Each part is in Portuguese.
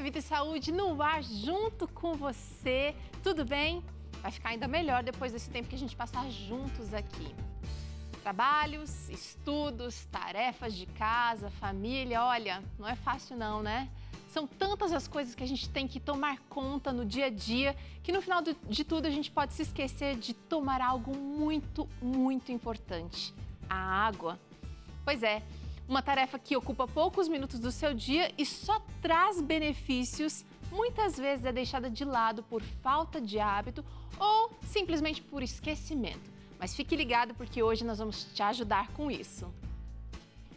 Vida e Saúde no ar junto com você. Tudo bem? Vai ficar ainda melhor depois desse tempo que a gente passar juntos aqui. Trabalhos, estudos, tarefas de casa, família, olha, não é fácil não, né? São tantas as coisas que a gente tem que tomar conta no dia a dia que no final de tudo a gente pode se esquecer de tomar algo muito, muito importante: a água. Pois é, uma tarefa que ocupa poucos minutos do seu dia e só traz benefícios, muitas vezes é deixada de lado por falta de hábito ou simplesmente por esquecimento. Mas fique ligado porque hoje nós vamos te ajudar com isso.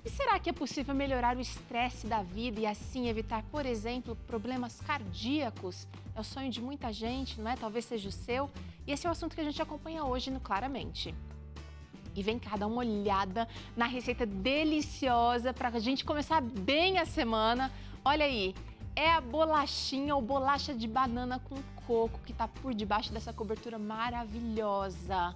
E será que é possível melhorar o estresse da vida e assim evitar, por exemplo, problemas cardíacos? É o sonho de muita gente, não é? Talvez seja o seu. E esse é o assunto que a gente acompanha hoje no Claramente. E vem cá dar uma olhada na receita deliciosa para a gente começar bem a semana. Olha aí, é a bolachinha ou bolacha de banana com coco que está por debaixo dessa cobertura maravilhosa.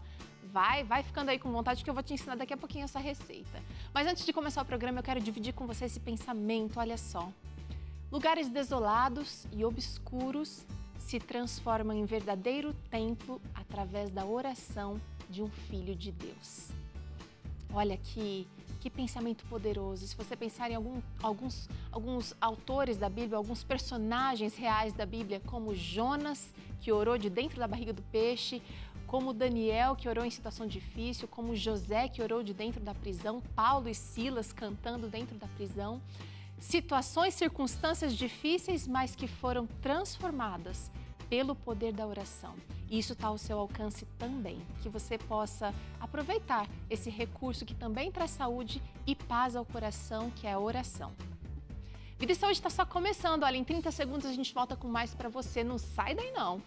Vai, vai ficando aí com vontade que eu vou te ensinar daqui a pouquinho essa receita. Mas antes de começar o programa, eu quero dividir com você esse pensamento, olha só. Lugares desolados e obscuros se transformam em verdadeiro templo através da oração de um filho de Deus. Olha que, que pensamento poderoso. Se você pensar em algum, alguns, alguns autores da Bíblia, alguns personagens reais da Bíblia, como Jonas, que orou de dentro da barriga do peixe, como Daniel, que orou em situação difícil, como José, que orou de dentro da prisão, Paulo e Silas cantando dentro da prisão. Situações, circunstâncias difíceis, mas que foram transformadas pelo poder da oração. E isso está ao seu alcance também, que você possa aproveitar esse recurso que também traz saúde e paz ao coração, que é a oração. Vida e Saúde está só começando, olha, em 30 segundos a gente volta com mais para você, não sai daí não.